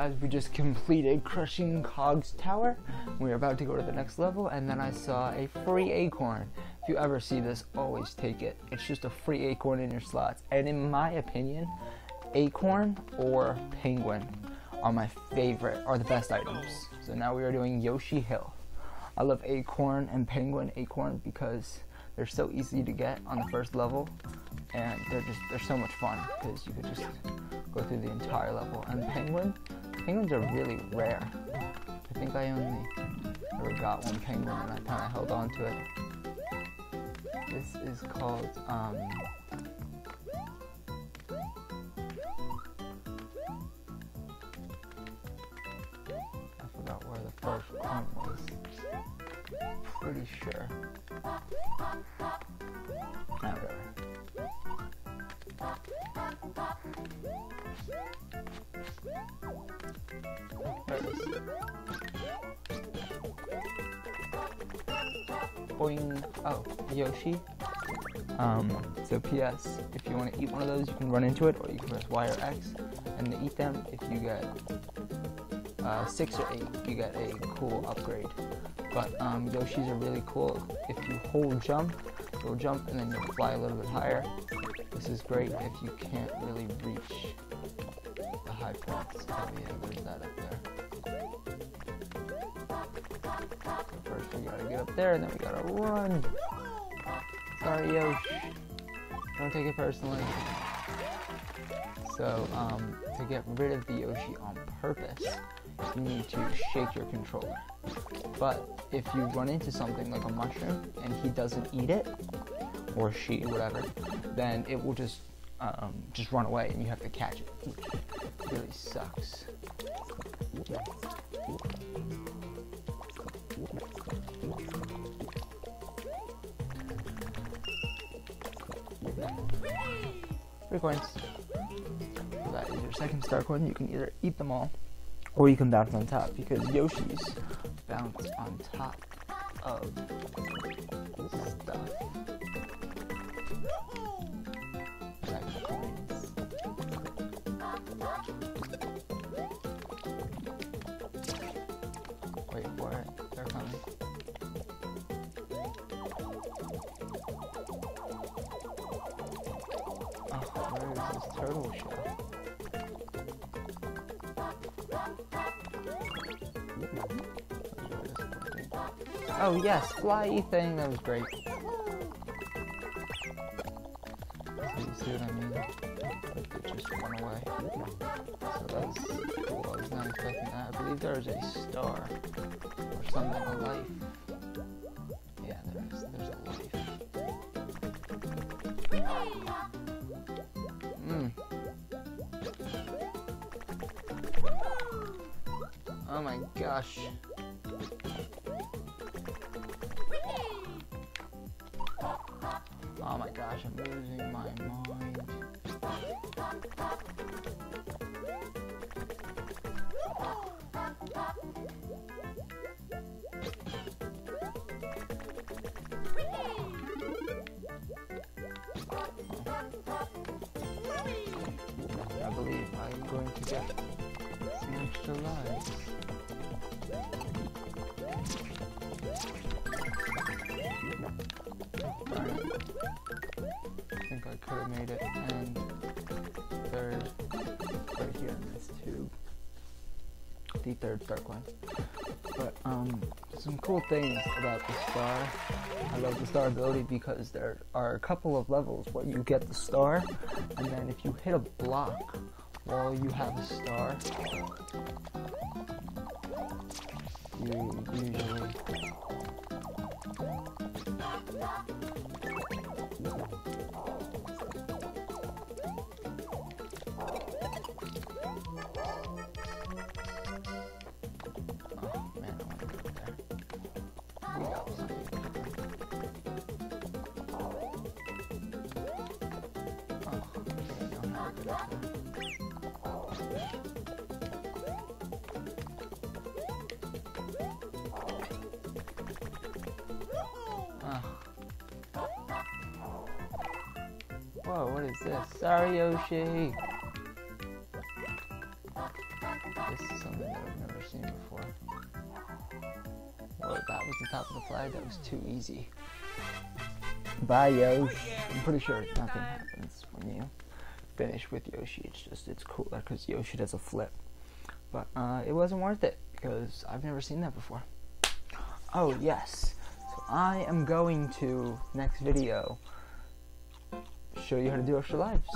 As we just completed crushing Cog's tower, we are about to go to the next level, and then I saw a free acorn. If you ever see this, always take it. It's just a free acorn in your slots, and in my opinion, acorn or penguin are my favorite, are the best items. So now we are doing Yoshi Hill. I love acorn and penguin acorn because they're so easy to get on the first level, and they're just they're so much fun because you could just go through the entire level. And penguin, penguins are really rare. I think I only ever got one penguin and I kind of held on to it. This is called, um, I forgot where the first one was. Pretty sure. Not really. Boing. Oh, Yoshi. Um, so PS, if you want to eat one of those, you can run into it, or you can press Y or X, and eat them. If you get uh, six or eight, you get a cool upgrade. But um, Yoshis are really cool. If you hold jump, you'll jump and then you'll fly a little bit higher. This is great if you can't really reach the high points. Oh yeah, where's that up get up there and then we gotta run. Sorry, Yosh. Don't take it personally. So, um, to get rid of the Yoshi on purpose, you need to shake your controller. But if you run into something like a mushroom and he doesn't eat it, or she, whatever, then it will just um, just run away and you have to catch it, which really sucks. Three coins. So that is your second star coin. You can either eat them all, or you can bounce on top because Yoshi's bounce on top of stuff. This turtle shell? Oh yes, flyy thing, that was great. You see what I mean? It just went away. So that's cool, I was not expecting that. I believe there's a star. Or something, a life. Yeah, there is, there's a life. Oh my gosh. Oh my gosh, I'm losing my mind. Extra lives. Alright. I think I could have made it. And third, right here in this tube. The third star coin. But, um, some cool things about the star. I love the star ability because there are a couple of levels where you get the star, and then if you hit a block while you have a star, you usually Oh is this? Sorry, Yoshi. This is something that I've never seen before. Well, that was the top of the flag. That was too easy. Bye, Yoshi. I'm pretty sure nothing happens when you finish with Yoshi. It's just, it's cooler because Yoshi does a flip. But uh, it wasn't worth it because I've never seen that before. Oh, yes. So I am going to, next video, show you how to do extra lives.